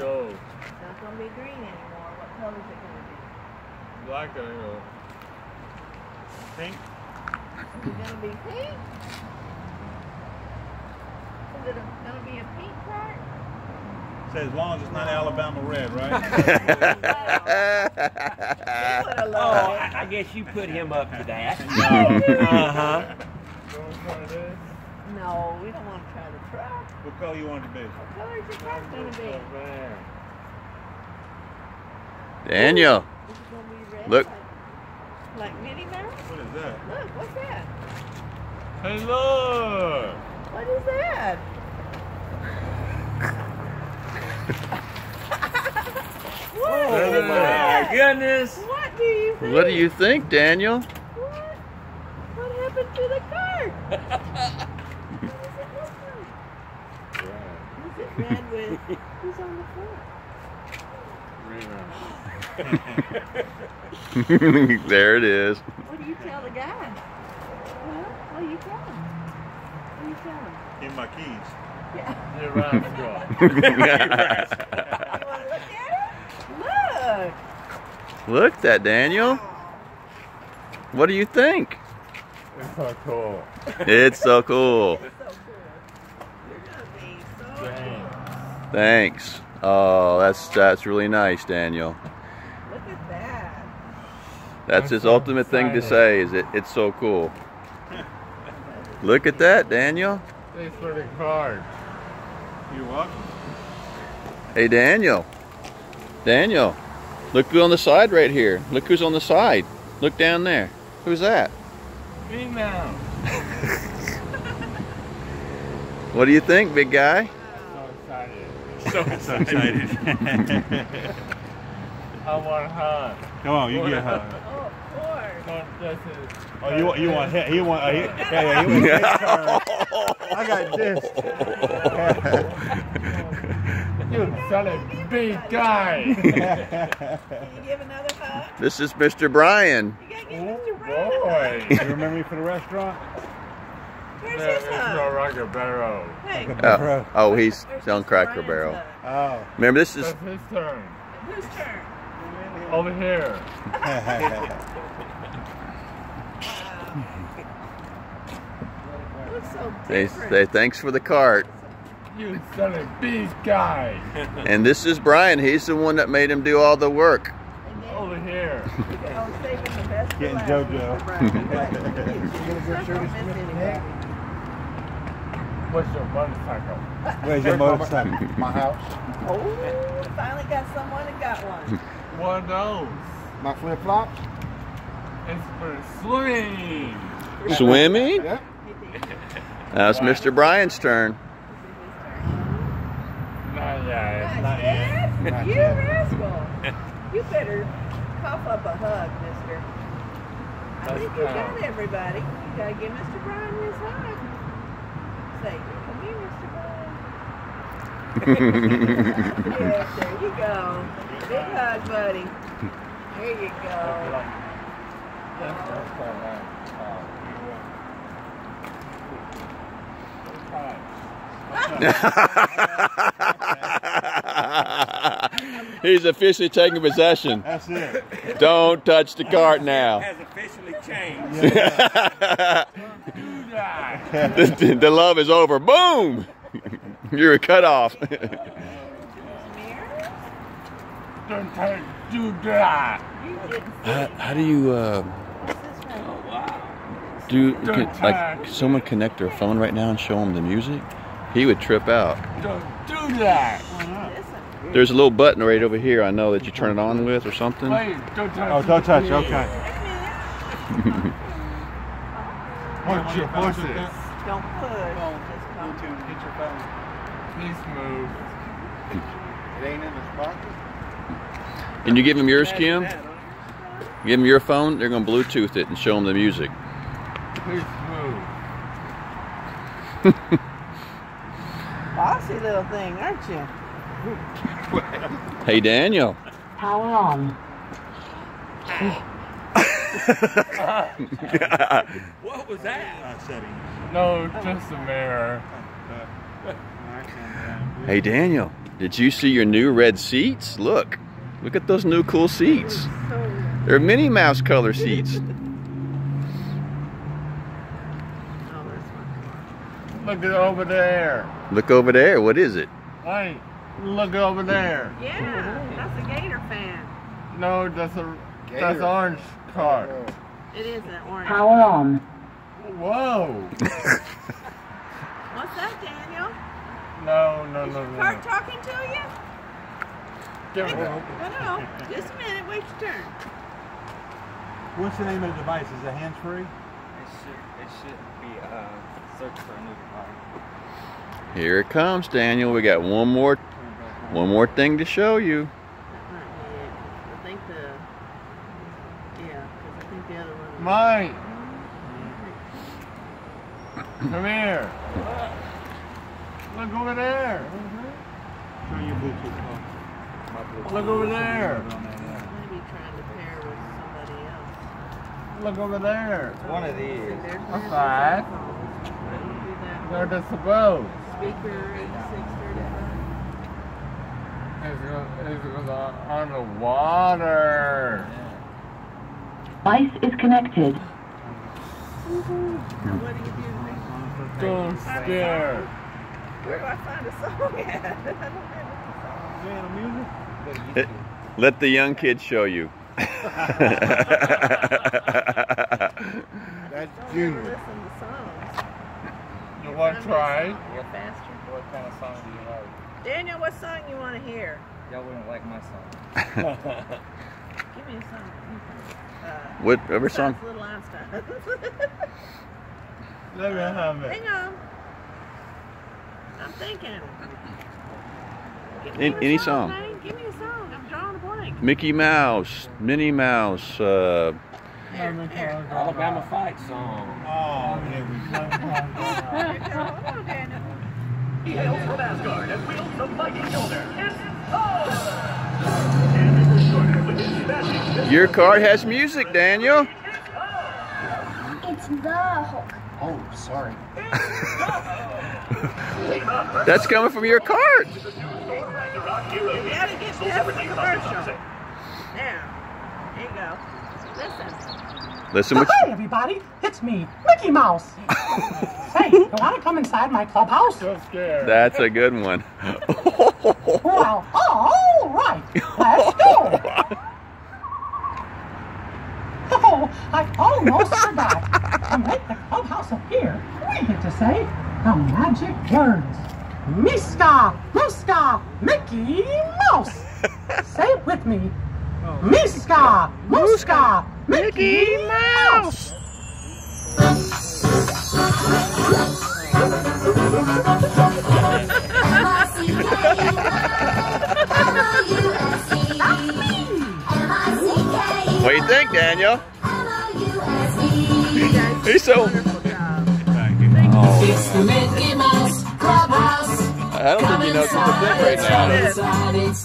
go. It's not gonna be green anymore. What color is it gonna be? Black and go. Pink? Is it gonna be pink? Is it a, gonna be a pink cart? Say as long as it's not Alabama red, right? They would have Oh. I, I guess you put him up to that. Uh Uh-huh. No, we don't want to try the truck. what color you want it to be? What color is your truck gonna be? Is man. Daniel, it gonna be red? Look. Like, like Minnie Mouse? What is that? Look, what's that? Hey, look! What is that? what? Oh, my that? goodness. What do you think? what do you think, Daniel? What? What happened to the card? what does it look like? Is it red with who's on the front? there it is. What do you tell the guy? Huh? What do you tell him? What do you tell him? Give me my keys. Yeah. You're right, You want to look at it? Look. Look that, Daniel. What do you think? It's so cool. It's so cool. It's so cool. You're gonna be so Dang. Thanks. Oh, that's that's really nice, Daniel. Look at that. That's I'm his so ultimate thing to say. Is it? It's so cool. Look at that, Daniel. Thanks for the card. You're welcome. Hey, Daniel. Daniel, look who's on the side right here. Look who's on the side. Look down there. Who's that? Me now. What do you think, big guy? So excited. So excited. I want a hug. Come on, you get a hug. Oh, of course. No, this is. Oh, you want you want he- you want uh, he, yeah yeah you want his card. I got this. you son of a big guy. Can you give another hug? This is Mr. Brian. You gotta give oh Mr. Brown. boy. You remember me for the restaurant? Where's his hug? Roger Barrow. Hey, Oh, oh he's where's on Cracker Barrel. Oh, Remember, this is his turn. Whose turn? Over here. Looks so they different. say thanks for the cart. You son of a big guy. And this is Brian. He's the one that made him do all the work. Over here. we can all saving the best for Getting JoJo. Mr. Brown. Let's not miss anybody. What's your motorcycle? Where's your motorcycle? My house. Oh, finally got someone that got one. One of those. My flip flops. It's for swimming. Swimming? Yep. Now it's Mr. Brian's turn. Not yet. Not yet? Not You rascal. You better cough up a hug, mister. I Let's think you go. got everybody. You gotta give Mr. Brian his hug. Say, come here, Mr. Brian. yes, there you go. Big hug, buddy. There you go. He's officially taking possession. That's it. Don't touch the cart now. Has officially changed. Do that. The, the love is over. Boom! You're a cut off. Don't try to do that. How, how do you uh, What's this one? Oh, wow. do can, like someone connect their phone right now and show him the music? He would trip out. Don't do that. There's a little button right over here. I know that you turn it on with or something. Wait, don't touch Oh, don't touch. Okay. Wait a minute. Your horses? Don't push. Just come. Get your phone. Please move. It ain't in the pocket. Can you give him yours, Kim? Give him your phone. They're gonna Bluetooth it and show him the music. Please move. Bossy little thing, aren't you? Hey, Daniel. Power on. What was that? Uh, no, just a mirror. Hey, Daniel. Did you see your new red seats? Look. Look at those new cool seats. They're Minnie Mouse color seats. oh, that's my car. Look at over there. Look over there. What is it? Hey, look over there. Yeah, that's a Gator fan. No, that's a that's orange car. It is an orange. Power on. Whoa. What's that, Daniel? No, no, Is no, your car no. talking to you? Give Hey, it- no, no. Just a minute. Wait your turn. What's the name of the device? Is it hands free? It should it should be uh search for a new device. Here it comes, Daniel. We got one more one more thing to show you. That might be it. I think the. Yeah, because I think the other one. Mike, come here. Look over there. Show your Bluetooth. Look over there. Maybe trying to pair with somebody else. Look over there. One of these. There's That's there's right. They're the suppose. Speaker 8635. It's, it's on the water. Device is connected. Now, do you do? Don't scare. Where do I find a song at? I don't have Playing the music? Eh, let the young kids show you. That's any. Junior. ever listen to songs. You want to try? Get faster. What kind of song do you like? Daniel, what song you want to hear? Y'all wouldn't like my song. Give me a song. Uh, Whatever song. besides Little Einstein. Let me have it. Hang on. I'm thinking. Any- any song. man. Give me a song. I'm drawing a blank. Mickey Mouse, Minnie Mouse, uh, Here, here. Alabama Fight song. Oh, here we go. Here you go. Come on, Daniel. He hails from Asgard and wields the mighty Mjolnir. It's Thor! Your card has music, Daniel. It's the Hulk. Oh, sorry. That's coming from your card. You gotta get past commercial. Now, here you go. Listen. Listen what Hi, everybody. It's me, Mickey Mouse. hey, you want to come inside my clubhouse? So scared. That's a good one. Well, all right. Let's go. Oh, I almost forgot. To make the clubhouse appear, we get to say the magic words. Miska, Muska, Mickey Mouse. say it with me. Oh. Miska, Muska, Mickey Mouse. What do you think, Daniel? He's so. Oh. Wonderful job. It's the Mickey Mouse Clubhouse. I don't think he knows what to think right now. This. Inside, it's